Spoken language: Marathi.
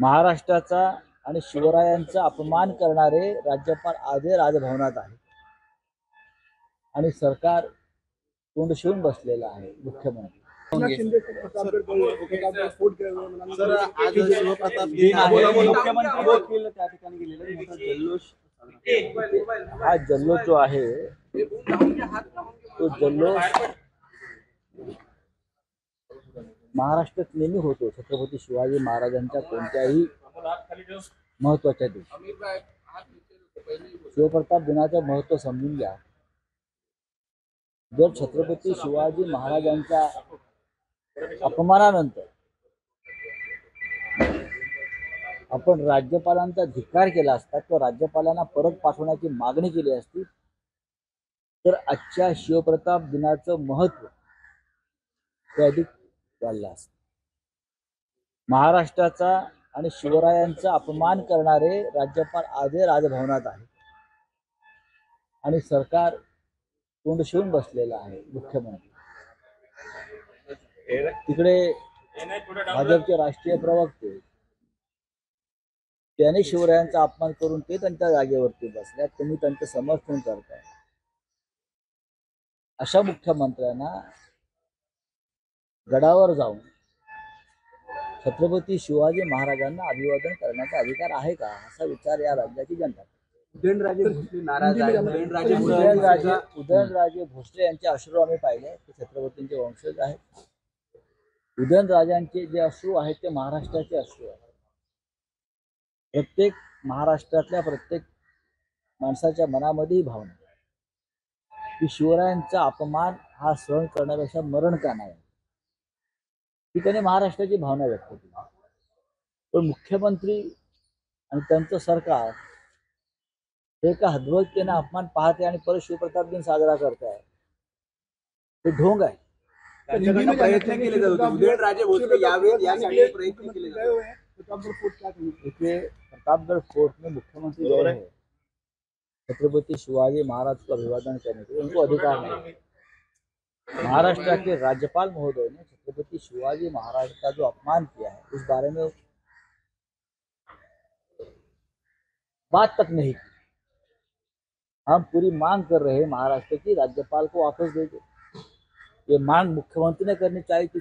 महाराष्ट्राचा आणि शिवरायांचा अपमान करणारे राज्यपाल आजही राजभवनात आहे. आणि सरकार तोंड शिवून बसलेलं आहे मुख्यमंत्री. एकनाथ शिंदे प्रतापगड प्रतापगड फोर्ट गए सर आज शिवप्रताप दिन आहे. मुख्यमंत्री देखील त्या ठिकाणी गेलेले मोठा जल्लोष हा जल्लोष जो आहे तो जल्लोष महाराष्ट्रात नेहमी होतो. छत्रपती शिवाजी महाराजांच्या कोणत्याही महत्त्वाच्या दिवशी. शिवप्रताप दिनाचं महत्त्व समजून घ्या. जर छत्रपती शिवाजी महाराजांच्या अपमानानंतर आपण राज्यपालांचा धिक्कार केला असता किंवा राज्यपालांना परत पाठवण्याची मागणी केली असती तर आजच्या शिवप्रताप दिनाचं महत्त्व ते अधिक वाढला असत. महाराष्ट्राचा आणि शिवरायांचा अपमान करणारे राज्यपाल आजही राजभवनात आहे आणि सरकार तोंड शिवून बसलेलं आहे मुख्यमंत्री. तिकडे भाजपचे राष्ट्रीय प्रवक्ते त्याने शिवरायांचा अपमान करून ते त्यांच्या जागेवरती बसल्यात तुम्ही त्यांचं समर्थन करताय. अशा मुख्यमंत्र्यांना गडावर जाऊन छत्रपती शिवाजी महाराजांना अभिवादन करण्याचा अधिकार आहे का? असा विचार या राज्याची जनता. उदयनराजे भोसले नाराज आहे उदयनराजे उदयनराजे भोसले उदयनराजे भोसले यांचे अश्रू आम्ही पाहिले ते छत्रपतींचे वंशज आहेत. उदयनराजांचे जे अश्रू आहेत ते महाराष्ट्राचे अश्रू आहेत. प्रत्येक महाराष्ट्रातल्या प्रत्येक माणसाच्या मनामध्ये ही भावना की शिवरायांचा अपमान हा सहन करण्यापेक्षा मरण का नाही? ही त्याने महाराष्ट्राची भावना व्यक्त केली. पण मुख्यमंत्री आणि त्यांचं सरकार हे एका हदवतेनं अपमान पाहते आणि परत शिवप्रताप दिन साजरा करताय. हे ढोंग आहे. त्यांच्याकडनं प्रयत्न केले जात हैं प्रतापगढ़ फोर्ट में मुख्यमंत्री गए हैं छत्रपति शिवाजी महाराज को अभिवादन करने के लिए उनको अधिकार नहीं. महाराष्ट्र के राज्यपाल महोदय ने छत्रपति शिवाजी महाराज का जो अपमान किया है उस बारे में बात तक नहीं की। हम पूरी मांग कर रहे महाराष्ट्र की राज्यपाल को वापस दे दो। ये मांग मुख्यमंत्री ने करनी चाहिए कि